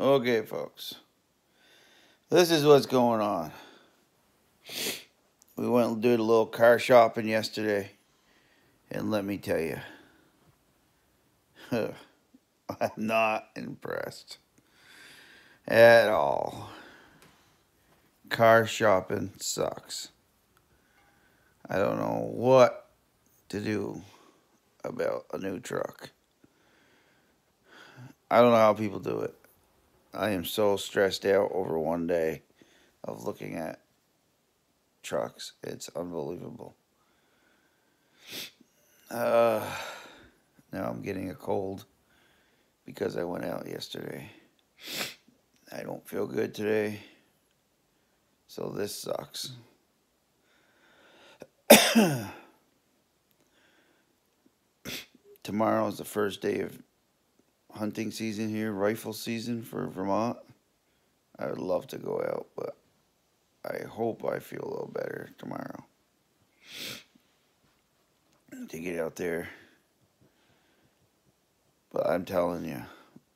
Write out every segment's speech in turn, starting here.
Okay, folks. This is what's going on. We went and did a little car shopping yesterday. And let me tell you, I'm not impressed at all. Car shopping sucks. I don't know what to do about a new truck. I don't know how people do it. I am so stressed out over one day of looking at trucks. It's unbelievable. Uh, now I'm getting a cold because I went out yesterday. I don't feel good today. So this sucks. Tomorrow is the first day of hunting season here, rifle season for Vermont. I would love to go out, but I hope I feel a little better tomorrow. To get out there. But I'm telling you,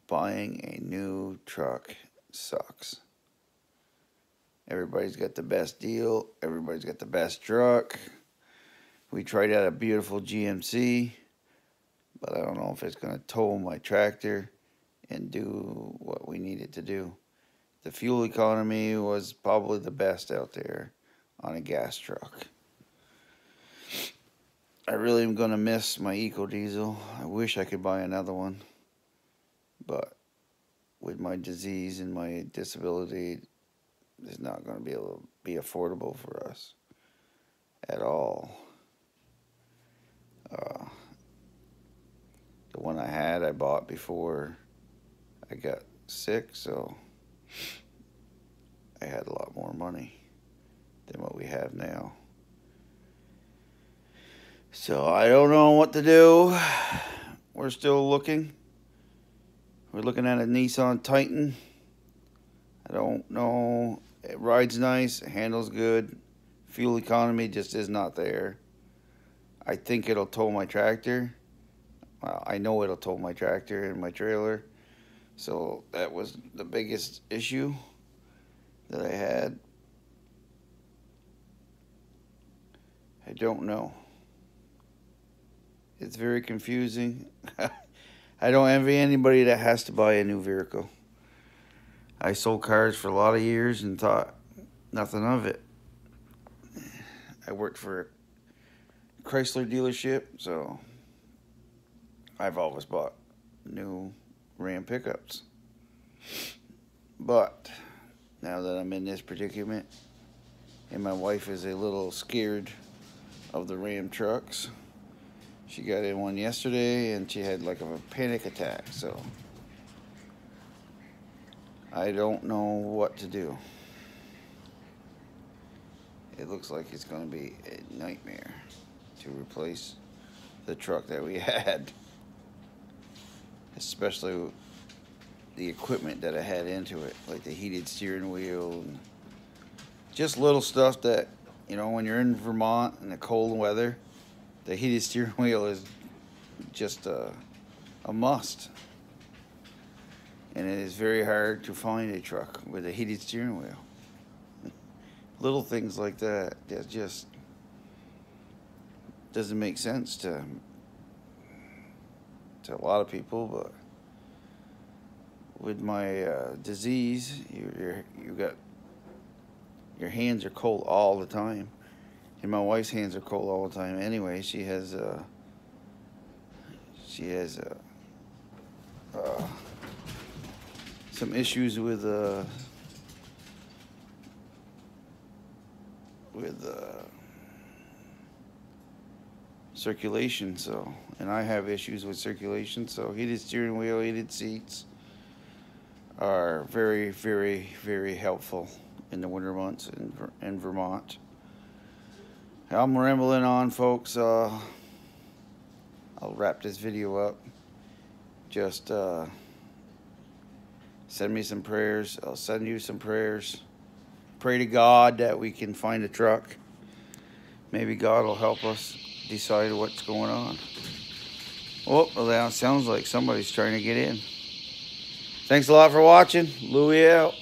buying a new truck sucks. Everybody's got the best deal. Everybody's got the best truck. We tried out a beautiful GMC but I don't know if it's going to tow my tractor and do what we need it to do. The fuel economy was probably the best out there on a gas truck. I really am going to miss my Eco Diesel. I wish I could buy another one. But with my disease and my disability, it's not going to be able to be affordable for us at all. Uh, the one I bought before I got sick, so I had a lot more money than what we have now. So I don't know what to do. We're still looking. We're looking at a Nissan Titan. I don't know. It rides nice, handles good. Fuel economy just is not there. I think it'll tow my tractor I know it'll tow my tractor and my trailer. So that was the biggest issue that I had. I don't know. It's very confusing. I don't envy anybody that has to buy a new vehicle. I sold cars for a lot of years and thought nothing of it. I worked for a Chrysler dealership, so I've always bought new Ram pickups. But now that I'm in this predicament, and my wife is a little scared of the Ram trucks, she got in one yesterday and she had like a panic attack. So I don't know what to do. It looks like it's going to be a nightmare to replace the truck that we had especially the equipment that I had into it, like the heated steering wheel and just little stuff that, you know, when you're in Vermont in the cold weather, the heated steering wheel is just a, a must. And it is very hard to find a truck with a heated steering wheel. Little things like that that just doesn't make sense to to a lot of people, but with my uh, disease, you you you got your hands are cold all the time, and my wife's hands are cold all the time. Anyway, she has uh, she has uh, uh, some issues with with circulation. So, and I have issues with circulation. So, heated steering wheel, heated seats are very, very, very helpful in the winter months in, in Vermont. I'm rambling on, folks. Uh, I'll wrap this video up. Just uh, send me some prayers. I'll send you some prayers. Pray to God that we can find a truck. Maybe God will help us decide what's going on. Oh, well, that sounds like somebody's trying to get in. Thanks a lot for watching. Louie out.